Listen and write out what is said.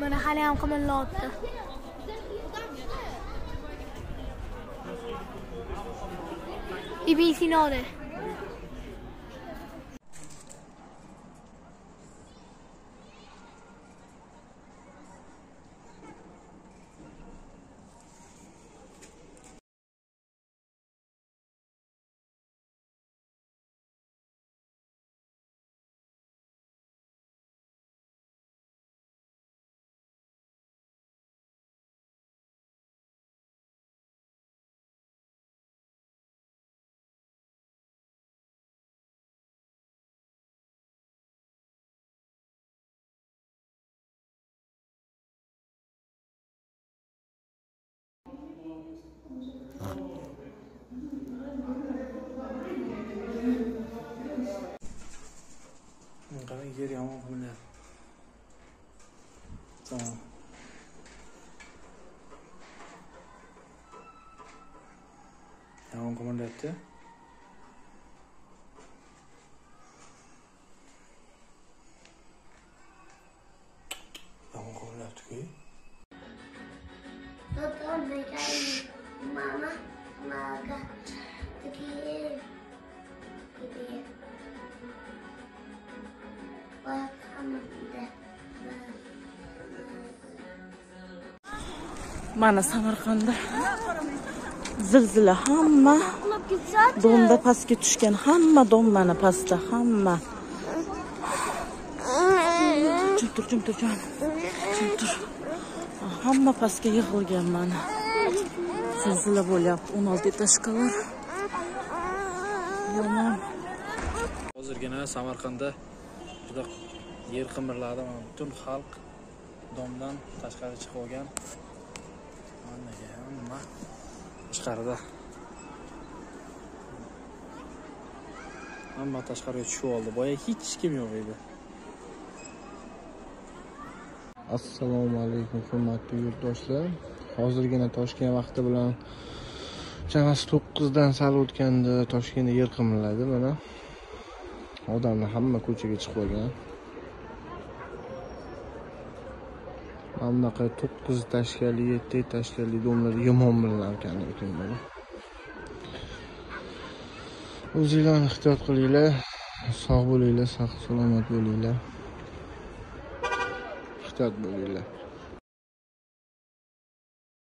ما انا حاليا مكمل لوط I bisinone. からいけるよもうこれそう Hvordan kommer det til? Hvordan kommer det til? Nå danner jeg mamma mage. Det mana samarqandda. Zilzila hamma. Domda pastga tushgan hamma dom mana pastda hamma. Jim tur jim tur jon jim tur hamma pastga yig'ilgan mana. Zilzila bo'lyapti o'n olti etажkalar yomon. Hozirgina samarqandda juda yer qimirladi mana butun xalq domdan tashqari chiqib olgan tashqarida. Hamma tashqariga tushib oldi. Boya hech kim yo'q edi. Assalomu alaykum hurmatli yurtdoshlar. Hozirgina toshkent vaqti bilan chamasi to'qqizdan sal o'tganda toshkentda yer qimirladi mana. Odamlar hamma ko'chaga chiqib olgan. Anaqa to'qqiz tashkali yetti tashkali domlar yomon bilinar lekin mana. O'zinglarni ehtiyot qilinglar sog' bo'linglar sog' salomat bo'linglar. Ehtiyot bo'linglar.